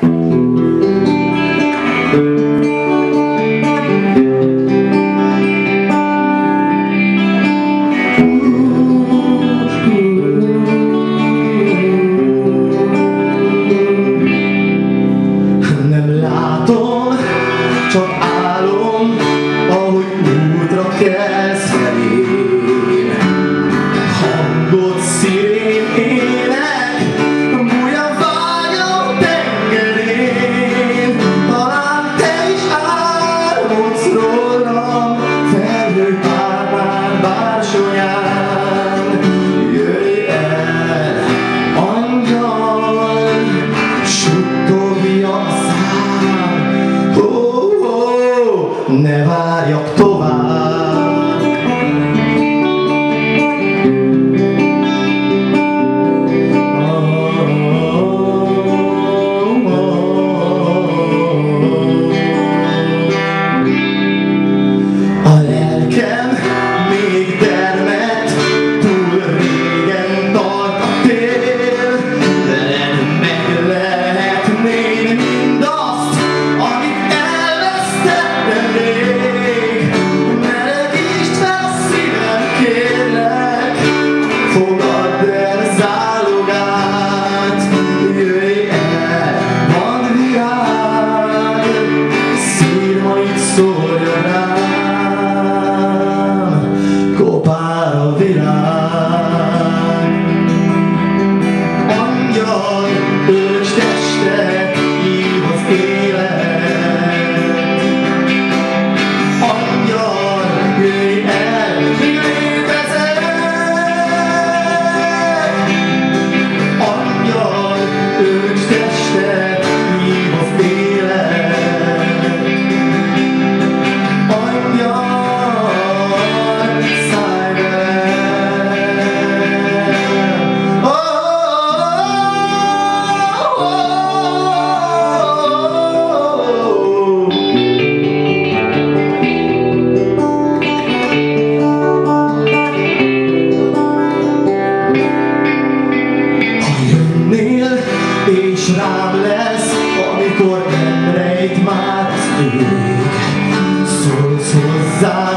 Nem 동네 화력도 Soul so